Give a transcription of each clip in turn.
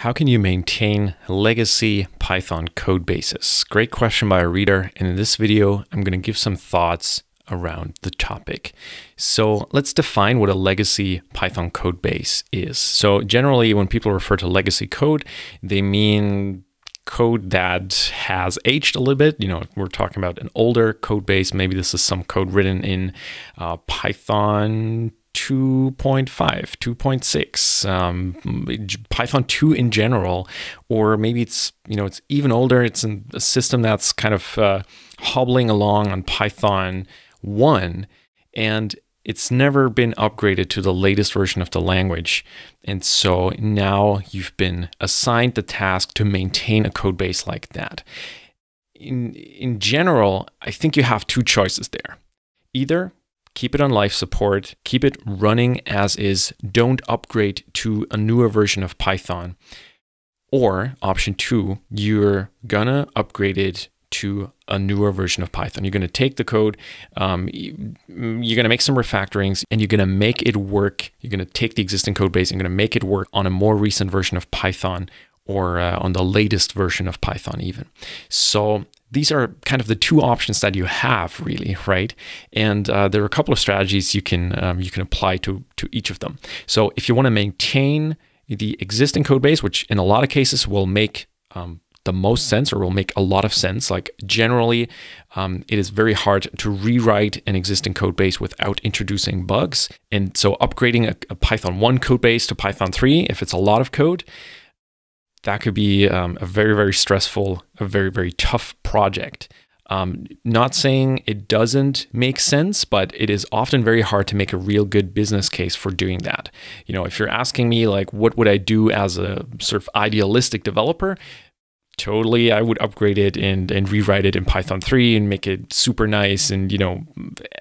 How can you maintain legacy Python code bases? Great question by a reader. And in this video, I'm going to give some thoughts around the topic. So let's define what a legacy Python code base is. So generally, when people refer to legacy code, they mean code that has aged a little bit. You know, we're talking about an older code base. Maybe this is some code written in uh, Python 2.5, 2.6, um, Python 2 in general, or maybe it's you know it's even older. It's a system that's kind of uh, hobbling along on Python 1, and it's never been upgraded to the latest version of the language. And so now you've been assigned the task to maintain a code base like that. In, in general, I think you have two choices there. Either keep it on life support, keep it running as is, don't upgrade to a newer version of Python. Or option two, you're gonna upgrade it to a newer version of Python. You're going to take the code, um, you're going to make some refactorings, and you're going to make it work. You're going to take the existing code base and going to make it work on a more recent version of Python or uh, on the latest version of Python, even. So these are kind of the two options that you have really right? And uh, there are a couple of strategies you can um, you can apply to to each of them. So if you want to maintain the existing code base which in a lot of cases will make um, the most sense or will make a lot of sense like generally um, it is very hard to rewrite an existing code base without introducing bugs. And so upgrading a, a python 1 code base to python 3 if it's a lot of code that could be um, a very, very stressful, a very, very tough project. Um, not saying it doesn't make sense, but it is often very hard to make a real good business case for doing that. You know, if you're asking me, like, what would I do as a sort of idealistic developer? Totally i would upgrade it and and rewrite it in python 3 and make it super nice and you know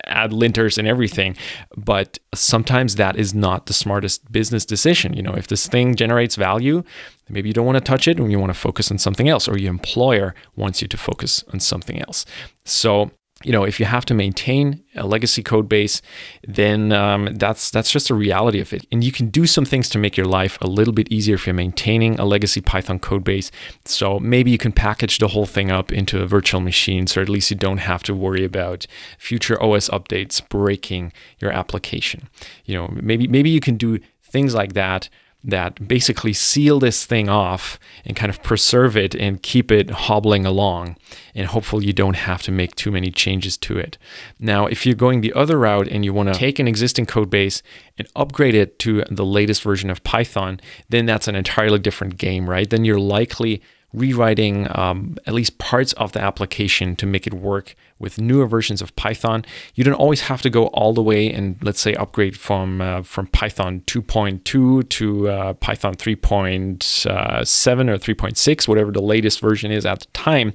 add linters and everything. But sometimes that is not the smartest business decision. You know if this thing generates value maybe you don't want to touch it and you want to focus on something else or your employer wants you to focus on something else. So you know, if you have to maintain a legacy code base, then um, that's that's just a reality of it. And you can do some things to make your life a little bit easier if you're maintaining a legacy Python code base. So maybe you can package the whole thing up into a virtual machine, so at least you don't have to worry about future OS updates breaking your application. You know, maybe maybe you can do things like that that basically seal this thing off and kind of preserve it and keep it hobbling along. And hopefully, you don't have to make too many changes to it. Now, if you're going the other route and you want to take an existing code base and upgrade it to the latest version of Python, then that's an entirely different game, right? Then you're likely rewriting um, at least parts of the application to make it work with newer versions of Python. You don't always have to go all the way and let's say upgrade from uh, from Python 2.2 to uh, Python 3.7 or 3.6, whatever the latest version is at the time.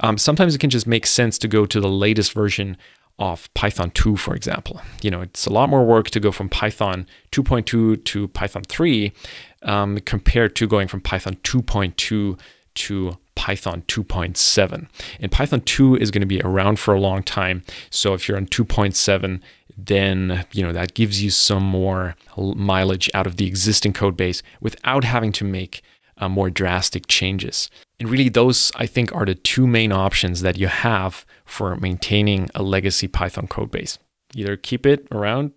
Um, sometimes it can just make sense to go to the latest version of Python 2, for example. You know, it's a lot more work to go from Python 2.2 to Python 3 um, compared to going from Python 2.2 to Python 2.7. And Python 2 is going to be around for a long time. So if you're on 2.7, then you know that gives you some more mileage out of the existing code base without having to make uh, more drastic changes. And really, those I think are the two main options that you have for maintaining a legacy Python code base. Either keep it around,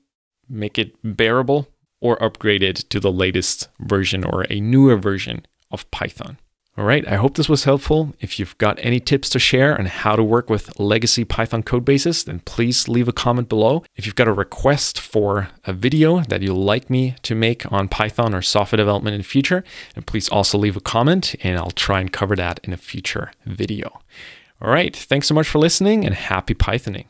make it bearable, or upgrade it to the latest version or a newer version of Python. All right, I hope this was helpful. If you've got any tips to share on how to work with legacy Python code bases, then please leave a comment below. If you've got a request for a video that you'd like me to make on Python or software development in the future, then please also leave a comment and I'll try and cover that in a future video. All right, thanks so much for listening and happy Pythoning.